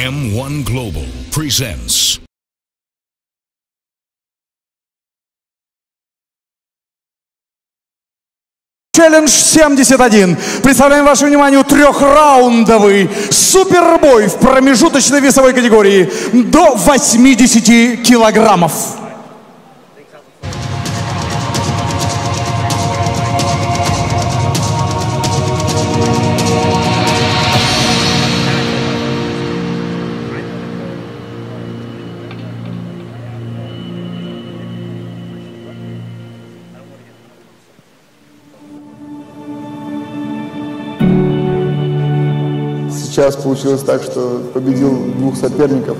M1 Global presents. Челлендж 71. Представляем вашему вниманию трехраундовый супербой в промежуточной весовой категории до 80 килограммов. Сейчас получилось так, что победил двух соперников.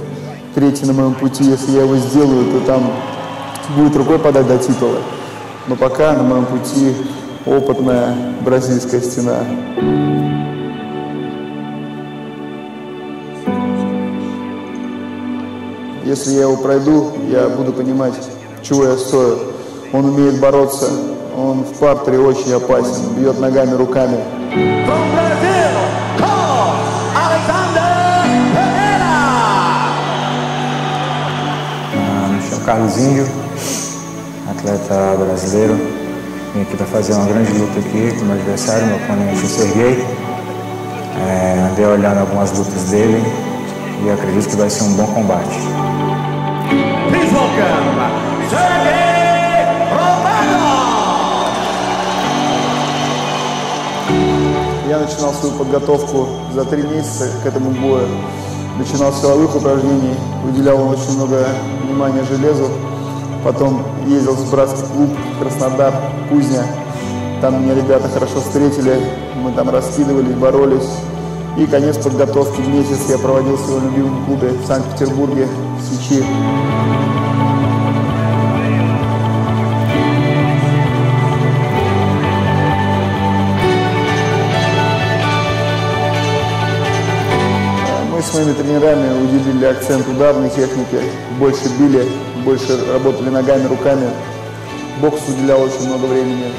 Третий на моем пути, если я его сделаю, то там будет рукой подать до титула. Но пока на моем пути опытная бразильская стена. Если я его пройду, я буду понимать, чего я стою. Он умеет бороться, он в партере очень опасен, бьет ногами, руками. Ah, Me chamo Carlos Índio, atleta brasileiro. Vim aqui para fazer uma grande luta aqui com o meu adversário, meu oponente, o Serguei. É, andei olhando algumas lutas dele e acredito que vai ser um bom combate. Please welcome Sergey Romanov. Я начинал свою подготовку за три месяца к этому бою. Начинал с силовых упражнений, уделял очень много внимания железу. Потом ездил в братский клуб Краснодар, Кузня. Там меня ребята хорошо встретили, мы там раскидывались, боролись. И конец подготовки месяц я проводил в своем любимом клубе в Санкт-Петербурге, в Сечи. С моими тренерами уделили акцент ударной технике, больше били, больше работали ногами, руками. Бокс уделял очень много времени.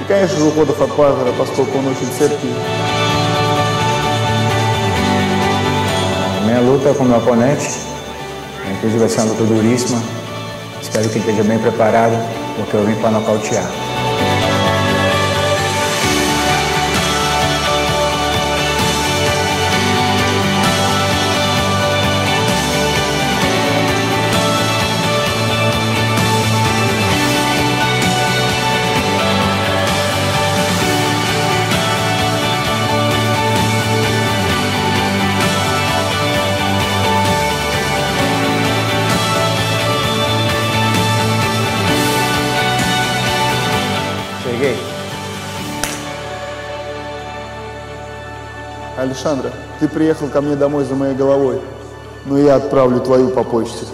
И, конечно же, уходов от партнера, поскольку он очень цепкий. Minha luta com o meu oponente, inclusive vai ser uma luta duríssima. Espero que ele esteja bem preparado, porque eu vim para nocautear. Александра, ты приехал ко мне домой за моей головой, но я отправлю твою по почте.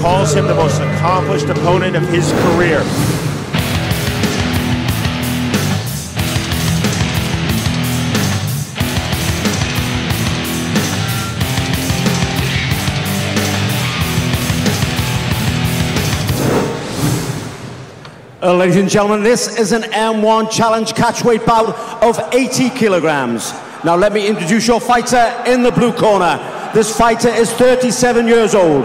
calls him the most accomplished opponent of his career. Uh, ladies and gentlemen, this is an M1 Challenge catchweight bout of 80 kilograms. Now let me introduce your fighter in the blue corner. This fighter is 37 years old.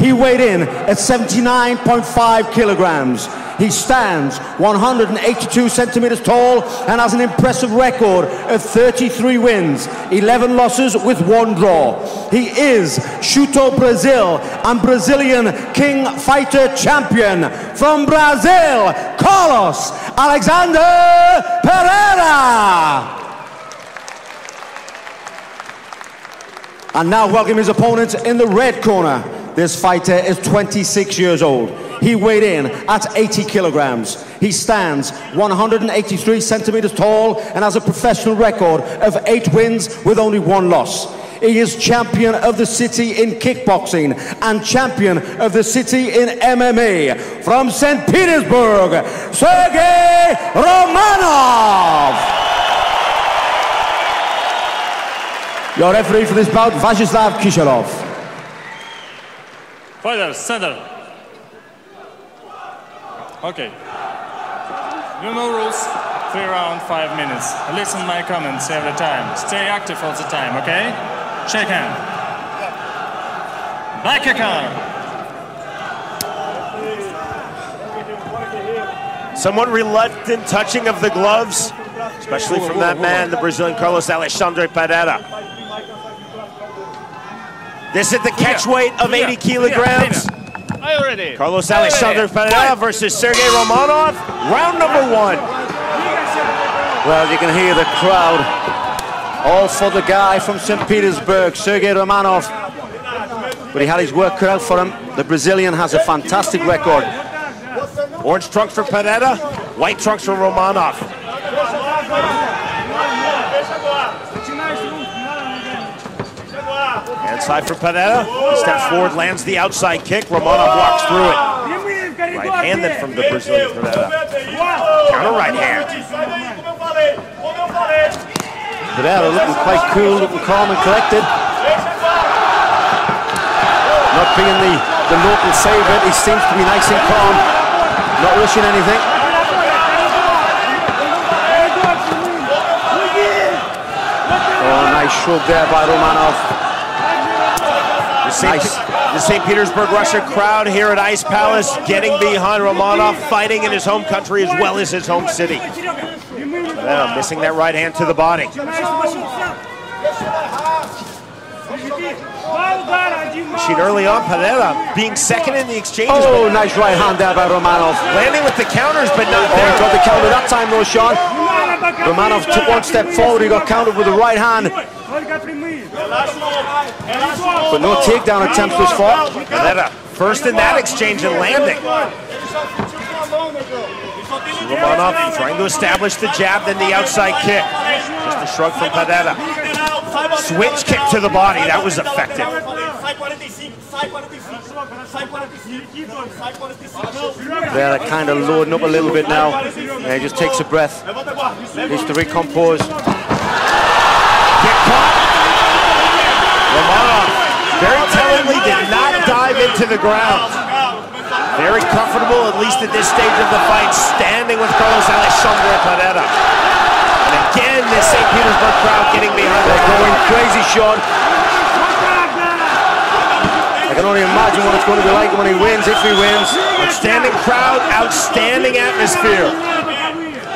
He weighed in at 79.5 kilograms. He stands 182 centimeters tall and has an impressive record of 33 wins, 11 losses with one draw. He is Shooto Brazil and Brazilian King Fighter Champion from Brazil, Carlos Alexander Pereira. And now welcome his opponent in the red corner. This fighter is 26 years old. He weighed in at 80 kilograms. He stands 183 centimeters tall and has a professional record of eight wins with only one loss. He is champion of the city in kickboxing and champion of the city in MMA. From St. Petersburg, Sergey Romanov. Your referee for this bout, Vyacheslav Kiselev. Fighter, center. Okay. You know rules. Three round, five minutes. Listen my comments every time. Stay active all the time, okay? Shake hand. Back your car. Somewhat reluctant touching of the gloves, especially from that man, the Brazilian Carlos Alexandre Pereira. This is the catch weight of 80 kilograms. I already. Carlos Alexander Pereira versus Sergey Romanov, round number one. Well, you can hear the crowd all for the guy from St. Petersburg, Sergey Romanov. But he had his work cut out for him. The Brazilian has a fantastic record. Orange trunks for Pereira, white trunks for Romanov. Inside for Pereira, steps forward, lands the outside kick. Romanov walks through it. Right-handed from the Brazilian Pereira. Counter right hand. Pereira looking quite cool, looking calm and collected. Not being the, the local favourite, he seems to be nice and calm, not rushing anything. Oh, nice shrug there by Romanov. The St. Nice. the St. Petersburg Russian crowd here at Ice Palace getting behind Romanov, fighting in his home country as well as his home city. Yeah, missing that right hand to the body. Machine early on, Pereira being second in the exchanges. Oh, nice right hand there by Romanov. Landing with the counters, but not Oh, there. got the counter that time though, Sean. Romanov took one step forward, he got countered with the right hand. But no takedown attempts thus far. Pereira first in that exchange and landing. Romanov trying to establish the jab, then the outside kick. Just a shrug from Pereira. Switch kick to the body, that was effective. They're kind of loading up a little bit now. He just takes a breath. Needs to recompose. Into the ground. Very comfortable, at least at this stage of the fight, standing with Carlos Alexandre Pereira. And again, the St. Petersburg crowd getting behind They're the going crazy, Sean. I can only imagine what it's going to be like when he wins, if he wins. Outstanding crowd, outstanding atmosphere.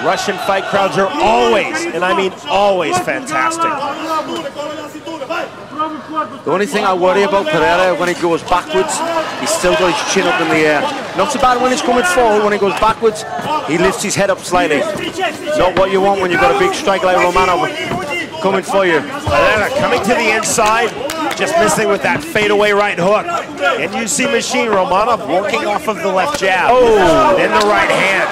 Russian fight crowds are always, and I mean always, fantastic. The only thing I worry about Pereira when he goes backwards, he's still got his chin up in the air. Not so bad when he's coming forward. When he goes backwards, he lifts his head up slightly. Not what you want when you've got a big strike like Romanov coming for you. Pereira coming to the inside, just missing with that fadeaway right hook. And you see Machine Romanov working off of the left jab. Oh, then the right hand.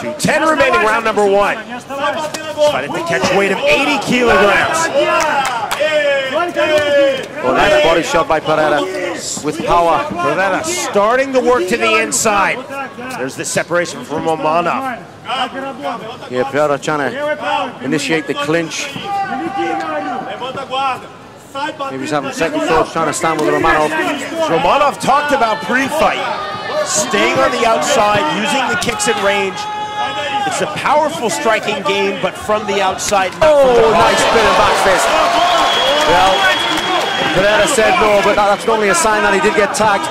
10 remaining round number one. Fighting the catch weight of 80 kilograms. Oh, nice body shot by Pereira with power. Pereira starting to work to the inside. There's the separation from Romanov. Yeah, Pereira trying to initiate the clinch. Maybe he's having second thoughts trying to stand with Romanov. Romanov talked about pre-fight, staying on the outside, using the kicks at range. It's a powerful striking game, but from the outside. not oh, from the Oh, pocket. nice spinning back fist. Well, Pereira said no, but that's normally a sign that he did get tagged.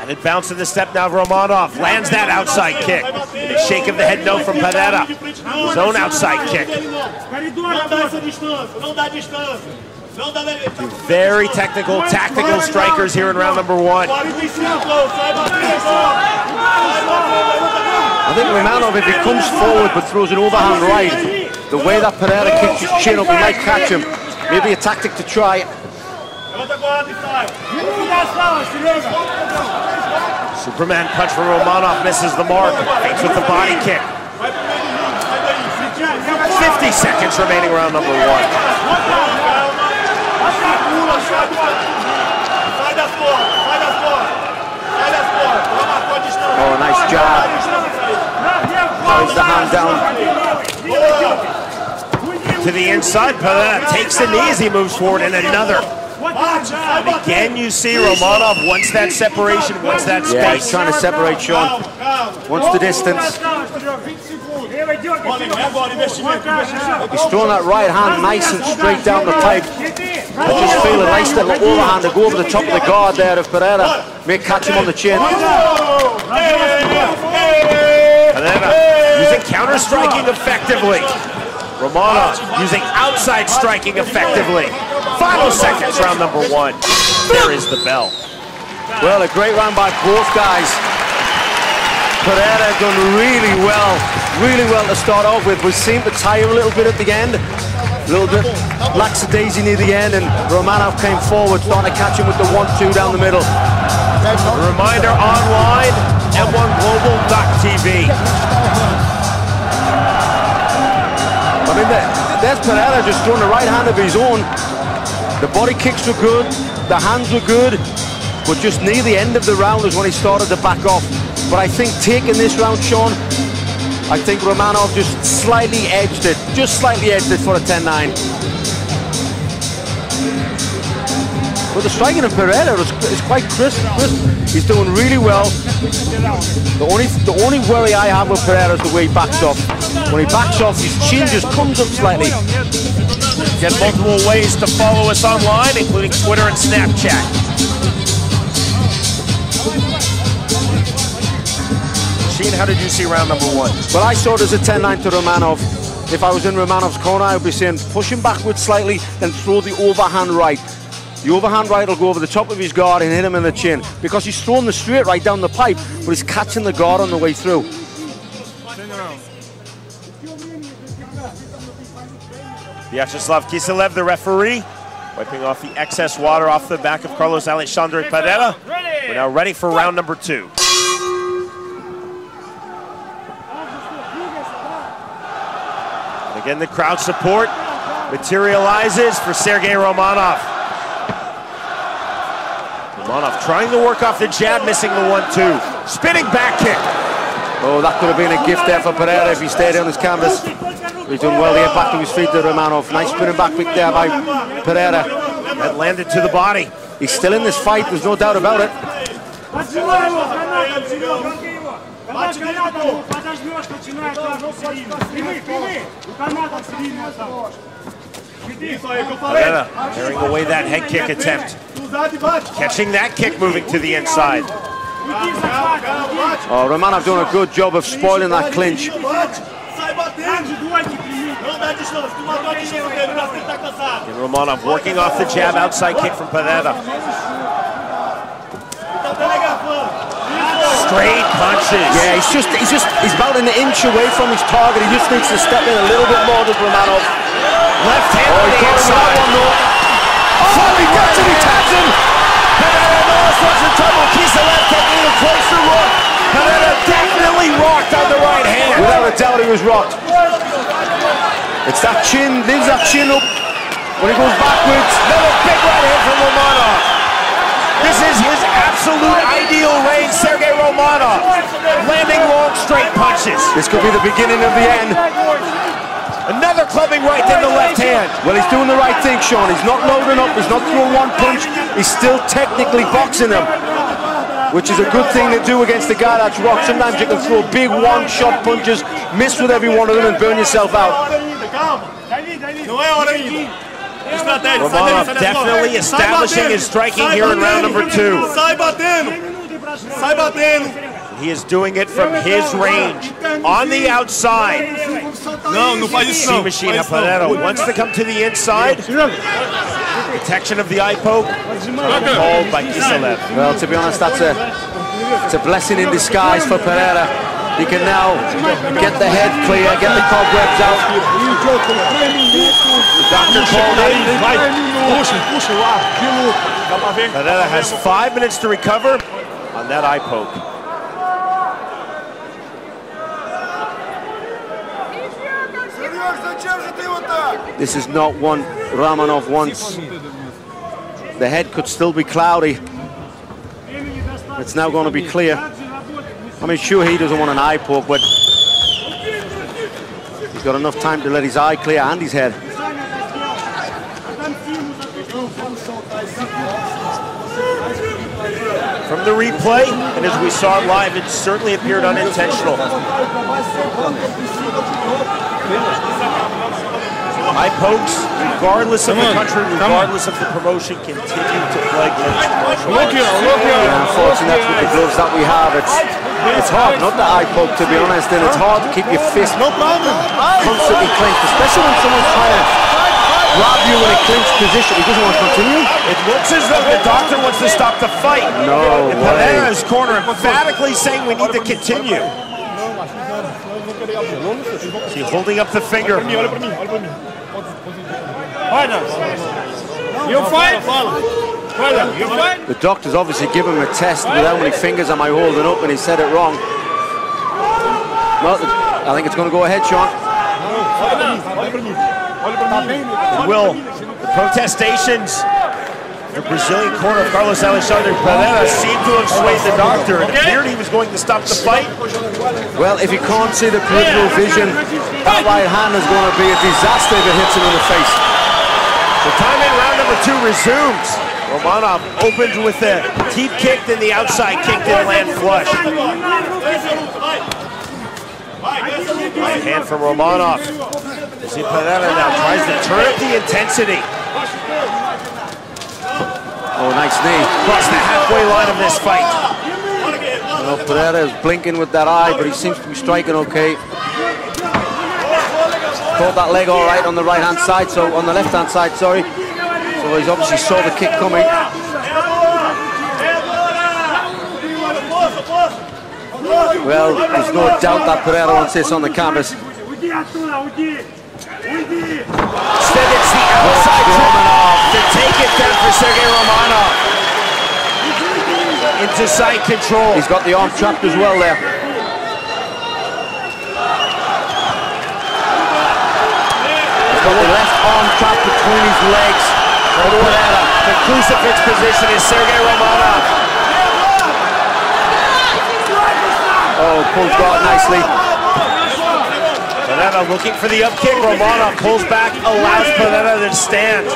And it bounced to the step now. Romanov lands that outside kick. And a shake of the head no from Pereira. His own outside kick. Very technical, tactical strikers here in round number one. I think Romanov, if he comes forward but throws an overhand right, the way that Pereira kicks his chin up, he might catch him. Maybe a tactic to try. Superman punch from Romanov misses the mark. Fakes with the body kick. 50 seconds remaining round number one. Oh, nice jab. Carries the hand down. To the inside, Pereira uh, takes the knee as he moves forward and another. And again, you see Romanov wants that separation, wants that space. Yeah, he's space. trying to separate Sean. Wants the distance. He's throwing that right hand nice and straight down the pipe. I just feel a nice little overhand to go over the top of the guard there of Pereira. May catch him on the chin. Pereira using counter striking effectively. Romanov using outside striking effectively. Final seconds, round number one. There is the bell. Well, a great round by both guys. Pereira done really well, really well to start off with. We seemed to tire a little bit at the end, a little bit lackadaisy near the end, and Romanov came forward, starting to catch him with the one-two down the middle. A reminder online, M1Global.tv. I mean, there- there's Pereira just throwing the right hand of his own. The body kicks were good, the hands were good, but just near the end of the round is when he started to back off. But I think taking this round, Sean, I think Romanov just slightly edged it, just slightly edged it for a 10-9. But the striking of Pereira is, is quite crisp, crisp. He's doing really well. The only the only worry I have with Pereira is the way he backs off. When he backs off, his chin just comes up slightly. Get multiple ways to follow us online, including Twitter and Snapchat. Sheen, how did you see round number one? Well, I saw it as a 10-9 to Romanov. If I was in Romanov's corner, I would be saying push him backwards slightly, then throw the overhand right. The overhand right will go over the top of his guard and hit him in the chin because he's throwing the straight right down the pipe, but he's catching the guard on the way through. Vyacheslav Kiselev, the referee, wiping off the excess water off the back of Carlos Alexandre Pereira. We're now ready for round number two. Again, the crowd support materializes for Sergei Romanov. Romanov trying to work off the jab, missing the one-two. Spinning back kick. Oh, that could have been a gift there for Pereira if he stayed on his canvas. He's doing well to get back to his feet to Romanov. Nice spinning back kick there by Pereira. That landed to the body. He's still in this fight, there's no doubt about it. Pereira tearing away that head kick attempt. Catching that kick moving to the inside. Oh, Romanov doing a good job of spoiling that clinch. And Romanov working off the jab, outside kick from Pereira. Straight punches. Yeah, he's just, he's just, he's about an inch away from his target. He just needs to step in a little bit more to Romanov. Left hand Oh, on he the got him with that inside. one though. Oh, he gets it, he taps him. Pereira in trouble. Kiselev taking him close to rock. Pereira definitely rocked on the right hand. Without a doubt, he was rocked. It's that chin, leaves that chin up when he goes backwards. Another big right hand from Romanov. This is his absolute ideal range, Sergei Romanov. Landing long straight punches. This could be the beginning of the end. Another clubbing right in the left hand. Well, he's doing the right thing, Sean. He's not loading up. He's not throwing one punch. He's still technically boxing him, which is a good thing to do against a guy that's rocked. Sometimes you can throw big one-shot punches, miss with every one of them, and burn yourself out. Romanov definitely establishing his striking here in round number two. Sai batendo! Sai batendo! He is doing it from his range, on the outside. Não, não faz See. Machine Faz isso Pereira não. wants to come to the inside. Detection of the eye poke. Called by Kiselev. Well, to be honest, that's a it's a blessing in disguise for Pereira. He can now get the head clear, get the cobwebs out. Doctor called in. Has five minutes to recover on that eye poke. This is not one Romanov wants. The head could still be cloudy. It's now going to be clear. I mean, sure, he doesn't want an eye poke, but he's got enough time to let his eye clear and his head. From the replay, and as we saw live, it certainly appeared unintentional. Eye pokes, regardless of the country, regardless of the promotion, continue to plague mixed martial Look here, arts. look here. Yeah, unfortunately, that's with the gloves that we have. It's it's hard, not the eye poke to be honest, and it's hard to keep your fist constantly clenched, especially when someone's trying to grab you in a clenched position. He doesn't want to continue. It looks as though the doctor wants to stop the fight. No And way. Pereira's corner emphatically saying we need to continue. Is he holding up the finger? Olha pra mim, olha pra You fight? Olha, you fight? The doctor's obviously given him a test with how many fingers am I holding up, and he said it wrong. Well, I think it's going to go ahead, Sean. Olha pra mim. Olha pra mim. Will the protestations the Brazilian corner of Carlos Alexander Pereira seemed to have swayed the doctor. It appeared he was going to stop the fight. Well, if you can't see the peripheral vision, that right hand is going to be a disaster if it hits him in the face. The time in round number two resumes. Romanov opened with the deep kick, then the outside kick didn't land flush. Hand from Romanov. Zé Pereira now tries to turn up the intensity. Oh, nice knee. Across the halfway line of this fight. Well, Pereira is blinking with that eye, but he seems to be striking okay. Caught that leg all right on the right hand side, so on the left hand side, sorry. So he's obviously saw the kick coming. Well, there's no doubt that Pereira wants this on the canvas. Instead, it's the outside Romanov to take it down for Sergey Romanov. Into side control. He's got the arm trapped as well there. He's got the left arm trapped between his legs. Pereira. The crucifix position is Sergey Romanov. Oh, pulls guard nicely. Pereira looking for the up kick. Romanov pulls back, allows Pereira to stand.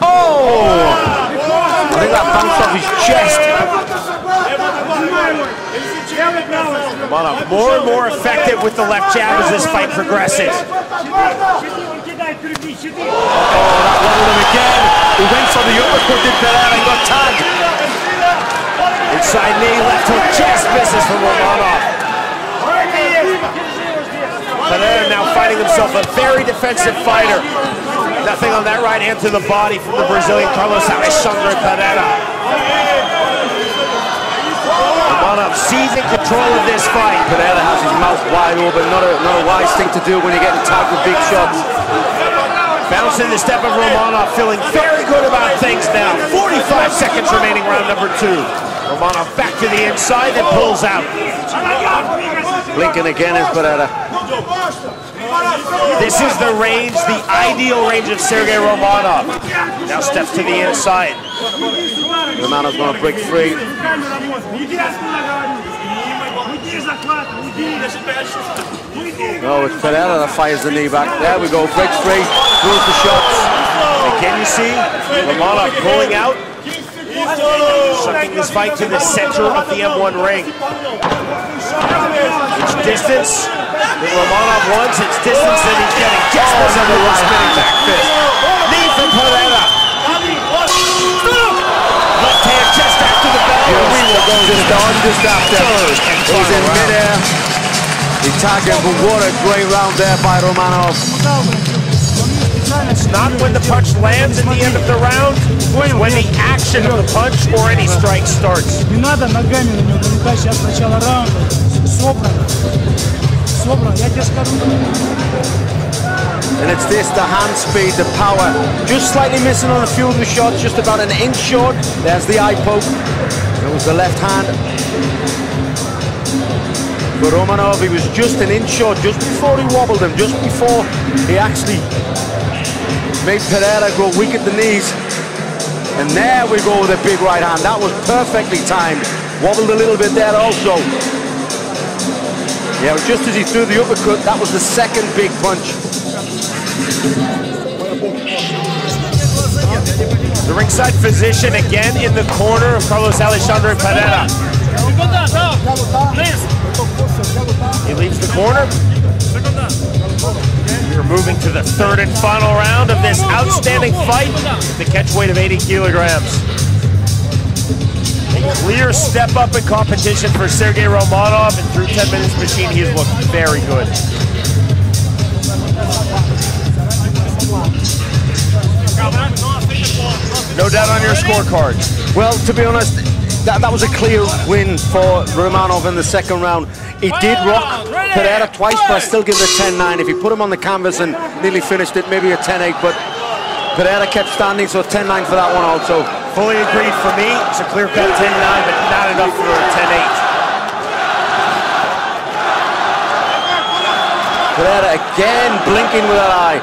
Oh! I think that bounced off his chest. Romanov more and more effective with the left jab as this fight progresses. Wobbled him again. He went for the uppercut, did Pereira, and got tagged. Inside knee, left hook, just misses from Romanov. Pereira now fighting himself a very defensive fighter. Nothing on that right hand to the body from the Brazilian Carlos Alexandre Pereira. Romanov seizing control of this fight. Pereira has his mouth wide open. Not a, not a wise thing to do when you're getting tagged with big shots. Bouncing the step of Romanov, feeling very good about things now. 45 seconds remaining, round number two. Romanov back to the inside, then pulls out. Blinking again is Pereira. This is the range, the ideal range of Sergey Romanov. Now steps to the inside. Romanov's going to break free. No, it's Pereira that fires the knee back. There we go, breaks free, throws the shots. Can you see Romanov pulling out, sucking this fight to the center of the M1 ring. It's distance that Romanov wants. It's distance that he's getting. Just as a the spinning back fist. Knee from Pereira. Left hand bell We will go Just on, just after. He's in midair. He tagged him, but what a great round there by Romanov. It's not when the punch lands at the end of the round, it's when the action of the punch or any strike starts. Не надо ногами на него налетать сейчас начало раунда. Собрано. Собрано, я тебе скажу. And it's this, the hand speed, the power. Just slightly missing on a few of the shots, just about an inch short. There's the eye poke. Was the left hand. For Romanov, he was just an inch short, just before he wobbled him, just before he actually made Pereira go weak at the knees. And there we go with a big right hand. That was perfectly timed. Wobbled a little bit there also. Yeah, just as he threw the uppercut, that was the second big punch. The ringside physician again in the corner of Carlos Alexandre Pereira. He leaves the corner. We're moving to the third and final round of this outstanding fight. The catch weight of 80 kilograms. A clear step up in competition for Sergey Romanov, and through 10 minutes machine, he has looked very good. No doubt on your scorecard. Well, to be honest, that, that was a clear win for Romanov in the second round. He did rock Pereira twice, but I still give it a 10-9. If you put him on the canvas and nearly finished it, maybe a 10-8, but Pereira kept standing, so 10-9 for that one also. Fully agreed for me. It's a clear-cut 10-9, but not enough for a 10-8. Pereira again blinking with that eye.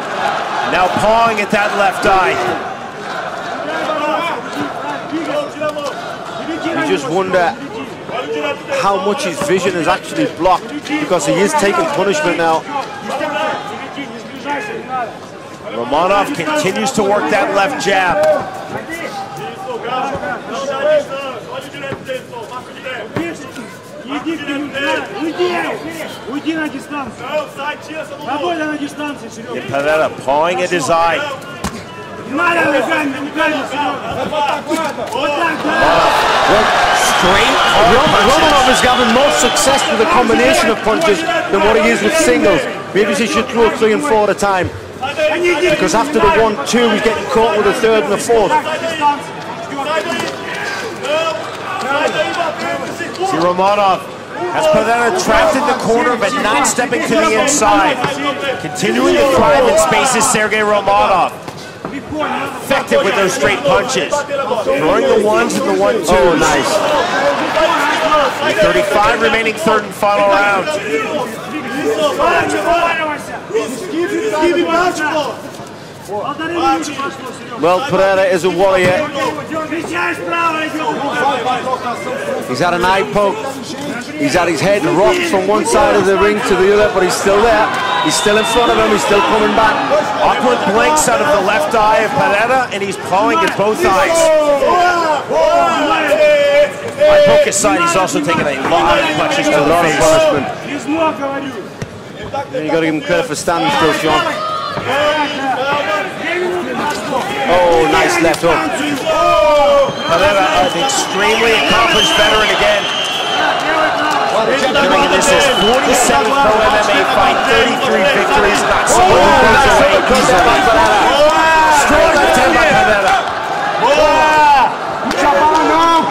Now pawing at that left eye. You just wonder how much his vision is actually blocked because he is taking punishment now. Romanov continues to work that left jab. And Pereira pawing at his eye. Straight. Romanov has gotten more success with a combination of punches than what he is with singles. Maybe he should throw three and four at a time. Because after the one, two, he's getting caught with a third and a fourth. See Romanov has Pereira trapped in the corner but not stepping to the inside. Continuing to thrive in spaces, Sergey Romanov. Effective with those straight punches. Throwing the ones and the one twos. Oh, nice. 35 remaining third and final round. Well, Pereira is a warrior. He's had an eye poke. He's had his head rocked from one side of the ring to the other, but he's still there. He's still in front of him. He's still coming back. Upward blinks out of the left eye of Pereira, and he's pawing at both eyes. poke poker side, he's also taking a lot of punches to the face. You got to give him credit for standing still, Sean. Oh, nice left hook. Pereira, an extremely accomplished veteran again. Coming this is pro MMA fight, 33 victories, not single goes away easily. Strong attempt by Pereira.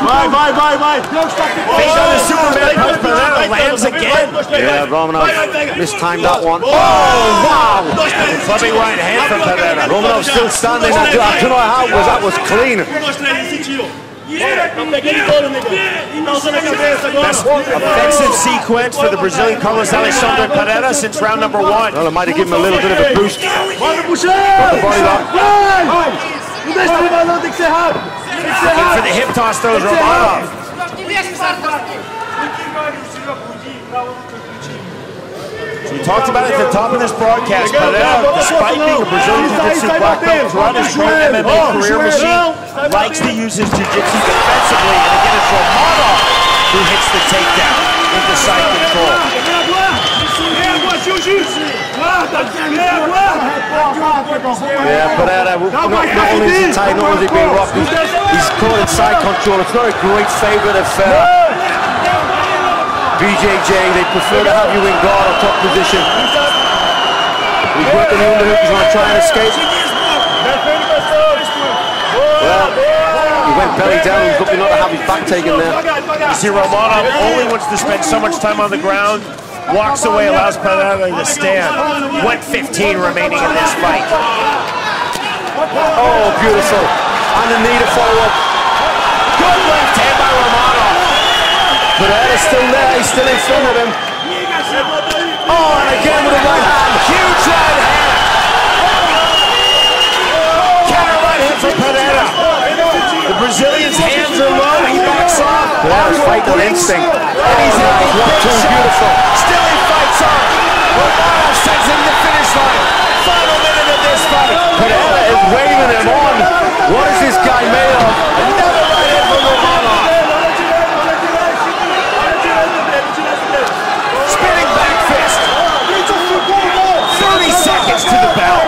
Vai, vai, vai, vai. Face on the Superman punch, Pereira lands again. Yeah, Romanov mistimed that one. Oh, wow! Clubbing right hand from Pereira. Romanov still standing. I don't know how it was. That was clean. Best offensive sequence for the Brazilian Carlos Alexandre Pereira since round number one. Well, it might have given him a little bit of a boost. Bora puxar! the body lock. Vai! Não deixa ele levar não, tem que ser rápido. Tem que ser Looking for the hip toss throws Romanov. So we talked about it at the top of this broadcast. Pereira, uh, despite being a Brazilian Jiu-Jitsu black belt throughout his pro MMA career machine, likes to use his Jiu-Jitsu defensively. And again, it's Romanov who hits the takedown into side control. Yeah, Pereira, uh, uh, not, not only is he tied, not only is he being rocked, he's, he's caught in side control. It's not a great favourite of uh, BJJ. They prefer to have you in guard or top position. He's working the underhook. He's going to escape. Well, he went belly down. He's looking not to have his back taken there. You see Romanov only wants to spend so much time on the ground, walks away, allows Pereira to stand. 115 remaining in this fight. Oh, beautiful. And a knee to follow up. Good left hand by Romanov. Pereira's still there. He's still in front of him. Oh, and again with a right hand. Huge right hand. Counter right hand from Pereira. The Brazilian's hands are low. He backs off. Pereira's fighting on instinct. And he's in the One, two, beautiful. Still he fights on. Romanov sends him to the finish line. Final minute of this fight. Pereira is waving him on. What is this guy made of? Another right hand from Romanov. Spinning back fist. 30 seconds to the bell.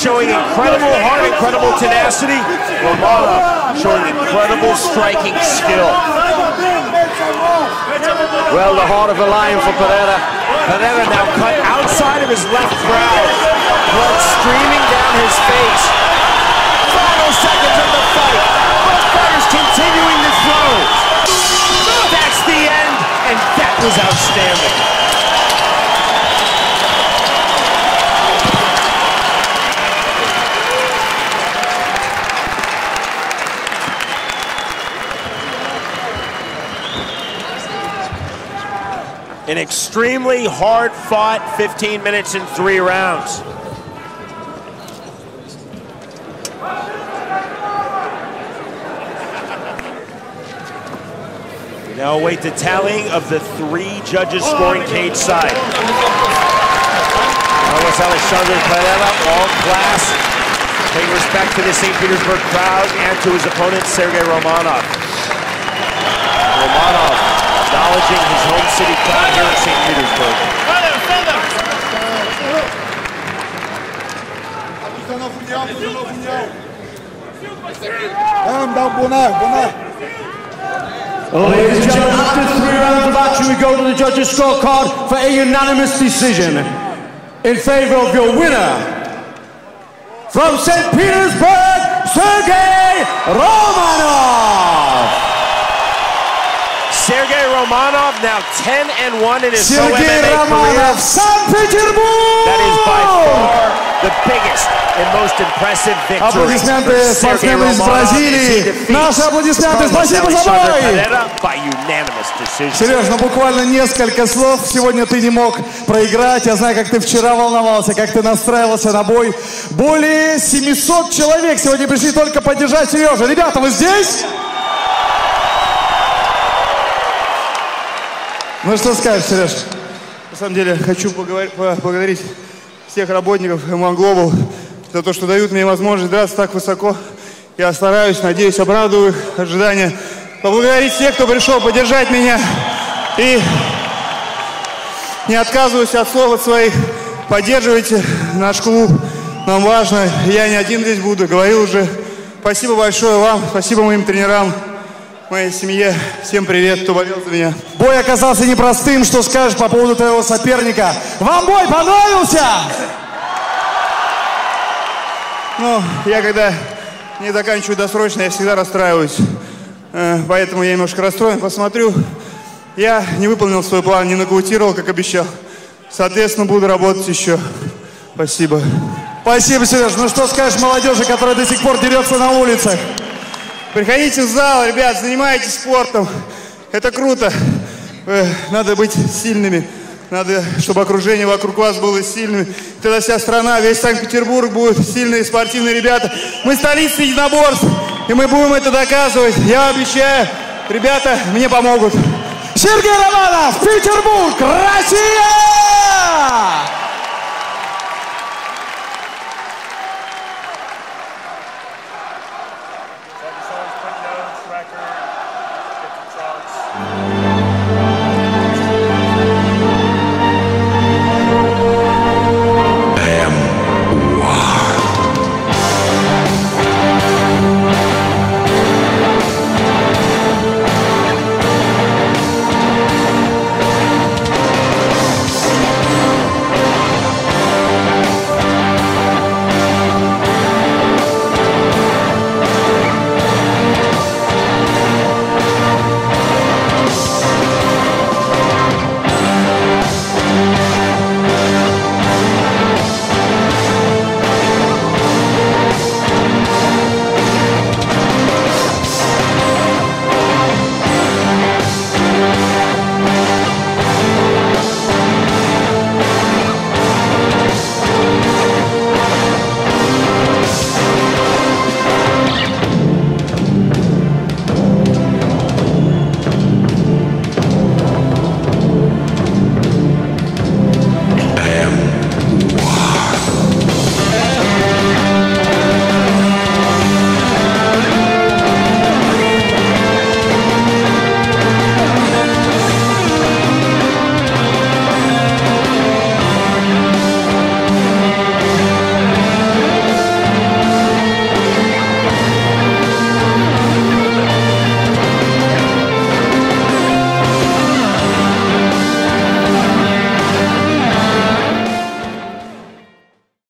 Showing incredible heart, incredible tenacity. Romanov showing incredible striking skill. Well, the heart of a lion for Pereira. Pereira now cut outside of his left brow. Blood streaming down his face. Final seconds of the fight. Both fighters continuing to throw. And that was outstanding. An extremely hard fought 15 minutes and three rounds. Now await the tallying of the three judges scoring oh, cage side. Carlos Alexander Pereira, all class, paying respect to the St. Petersburg crowd and to his opponent, Sergey Romanov. Romanov acknowledging his home city crowd here in St. Petersburg. Oh, ladies and gentlemen, after three rounds of action, we go to the judges' scorecard for a unanimous decision in favor of your winner from St. Petersburg, Sergey Romanov. Sergey Romanov now 10 and 1 in his Sergey Romanov, career. St. Petersburg. That is by far the biggest and most impressive victory Аплодисменты спортсменам из Бразилии. Наши аплодисменты. Спасибо за бой. Pereira by unanimous decision. Сереж, ну буквально несколько слов. Сегодня ты не мог проиграть. Я знаю, как ты вчера волновался, как ты настраивался на бой. Более 700 человек сегодня пришли только поддержать Сережа. Ребята, вы здесь? Ну что скажешь, Сереж? На самом деле хочу поговор- поблагодарить всех работников M1 Global за то, что дают мне возможность драться так высоко. Я стараюсь, надеюсь, оправдываю их ожидания. Поблагодарить всех, кто пришел поддержать меня. И не отказываюсь от слов от своих. Поддерживайте наш клуб. Нам важно. Я не один здесь буду. Говорил уже. Спасибо большое вам. Спасибо моим тренерам, моей семье. Всем привет, кто болел за меня. Бой оказался непростым. Что скажешь по поводу твоего соперника? Вам бой понравился? Ну, я когда не заканчиваю досрочно, я всегда расстраиваюсь. Э, Поэтому я немножко расстроен. Посмотрю, я не выполнил свой план, не нокаутировал, как обещал. Соответственно, буду работать еще. Спасибо. Спасибо, Сереж. Ну что скажешь молодежи, которая до сих пор дерется на улицах? Приходите в зал, ребят, занимайтесь спортом. Это круто. Э, Надо быть сильными. Надо, чтобы окружение вокруг вас было сильным. Тогда вся страна, весь Санкт-Петербург будут сильные спортивные ребята. Мы столица единоборств, и мы будем это доказывать. Я обещаю, ребята мне помогут. Сергей Романов, Петербург, Россия!